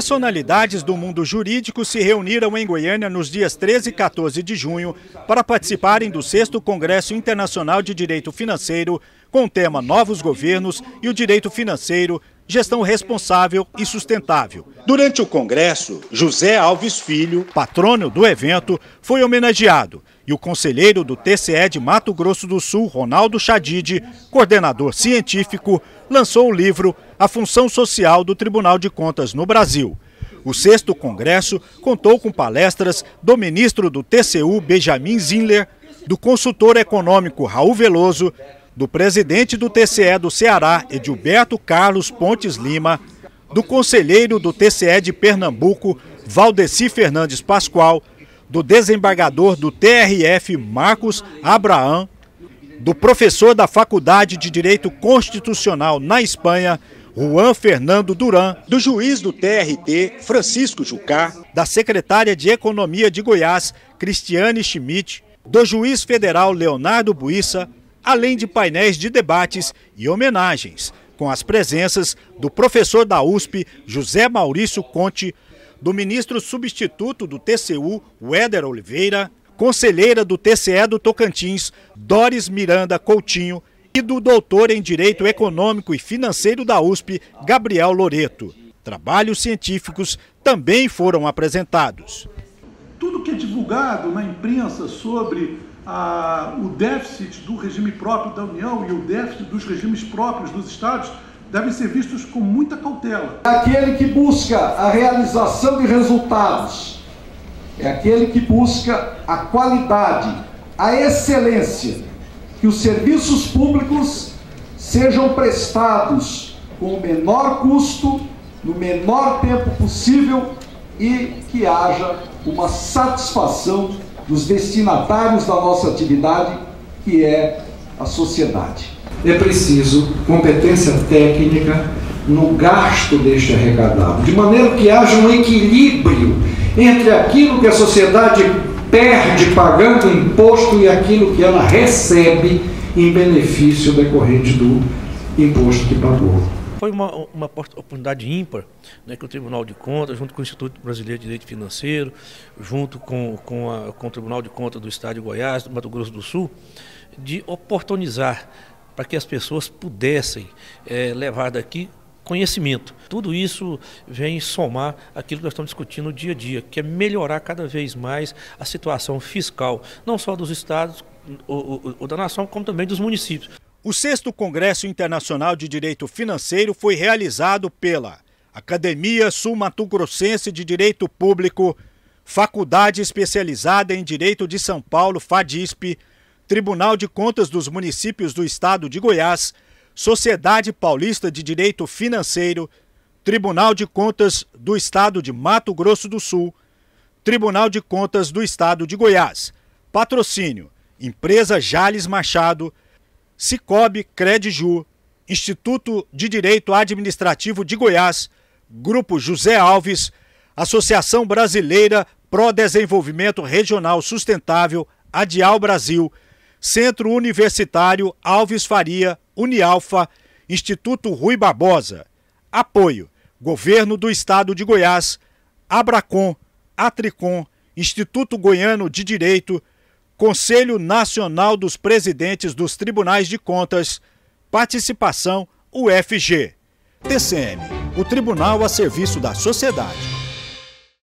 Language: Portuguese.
Personalidades do mundo jurídico se reuniram em Goiânia nos dias 13 e 14 de junho para participarem do 6 Congresso Internacional de Direito Financeiro, com o tema Novos Governos e o Direito Financeiro, Gestão Responsável e Sustentável. Durante o congresso, José Alves Filho, patrono do evento, foi homenageado e o conselheiro do TCE de Mato Grosso do Sul, Ronaldo Chadid, coordenador científico, lançou o livro A Função Social do Tribunal de Contas no Brasil. O sexto congresso contou com palestras do ministro do TCU, Benjamin Zinler, do consultor econômico Raul Veloso, do presidente do TCE do Ceará, Edilberto Carlos Pontes Lima, do conselheiro do TCE de Pernambuco, Valdeci Fernandes Pascoal, do desembargador do TRF Marcos Abraão, do professor da Faculdade de Direito Constitucional na Espanha, Juan Fernando Duran, do juiz do TRT, Francisco Jucá, da secretária de Economia de Goiás, Cristiane Schmidt, do juiz federal Leonardo Buissa, além de painéis de debates e homenagens, com as presenças do professor da USP, José Maurício Conte, do ministro substituto do TCU, Weder Oliveira, conselheira do TCE do Tocantins, Doris Miranda Coutinho, e do doutor em Direito Econômico e Financeiro da USP, Gabriel Loreto. Trabalhos científicos também foram apresentados. Tudo que é divulgado na imprensa sobre ah, o déficit do regime próprio da União e o déficit dos regimes próprios dos Estados devem ser vistos com muita cautela. É aquele que busca a realização de resultados, é aquele que busca a qualidade, a excelência, que os serviços públicos sejam prestados com o menor custo, no menor tempo possível e que haja uma satisfação dos destinatários da nossa atividade, que é a sociedade é preciso competência técnica no gasto deste arrecadado, de maneira que haja um equilíbrio entre aquilo que a sociedade perde pagando imposto e aquilo que ela recebe em benefício decorrente do imposto que pagou. Foi uma, uma oportunidade ímpar né, que o Tribunal de Contas, junto com o Instituto Brasileiro de Direito Financeiro, junto com, com, a, com o Tribunal de Contas do Estado de Goiás, do Mato Grosso do Sul, de oportunizar para que as pessoas pudessem é, levar daqui conhecimento. Tudo isso vem somar aquilo que nós estamos discutindo no dia a dia, que é melhorar cada vez mais a situação fiscal, não só dos estados ou, ou da nação, como também dos municípios. O sexto Congresso Internacional de Direito Financeiro foi realizado pela Academia Sul-Mato Grossense de Direito Público, Faculdade Especializada em Direito de São Paulo, FADISP, Tribunal de Contas dos Municípios do Estado de Goiás, Sociedade Paulista de Direito Financeiro, Tribunal de Contas do Estado de Mato Grosso do Sul, Tribunal de Contas do Estado de Goiás. Patrocínio: Empresa Jales Machado, Cicobi Crediju, Instituto de Direito Administrativo de Goiás, Grupo José Alves, Associação Brasileira Pro Desenvolvimento Regional Sustentável, Adial Brasil, Centro Universitário Alves Faria, Unialfa, Instituto Rui Barbosa. Apoio: Governo do Estado de Goiás, Abracom, Atricom, Instituto Goiano de Direito, Conselho Nacional dos Presidentes dos Tribunais de Contas, participação UFG. TCM, o Tribunal a Serviço da Sociedade.